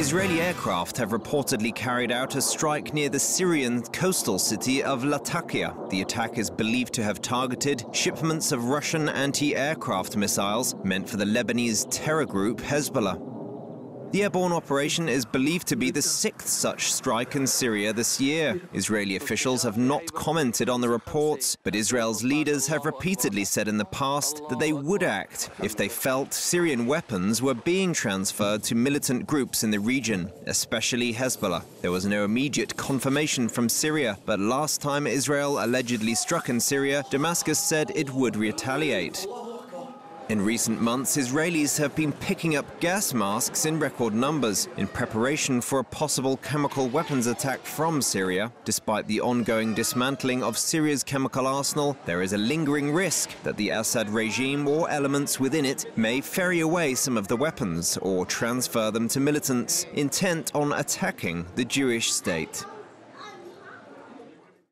Israeli aircraft have reportedly carried out a strike near the Syrian coastal city of Latakia. The attack is believed to have targeted shipments of Russian anti-aircraft missiles meant for the Lebanese terror group Hezbollah. The airborne operation is believed to be the sixth such strike in Syria this year. Israeli officials have not commented on the reports, but Israel's leaders have repeatedly said in the past that they would act if they felt Syrian weapons were being transferred to militant groups in the region, especially Hezbollah. There was no immediate confirmation from Syria, but last time Israel allegedly struck in Syria, Damascus said it would retaliate. In recent months, Israelis have been picking up gas masks in record numbers in preparation for a possible chemical weapons attack from Syria. Despite the ongoing dismantling of Syria's chemical arsenal, there is a lingering risk that the Assad regime or elements within it may ferry away some of the weapons or transfer them to militants intent on attacking the Jewish state.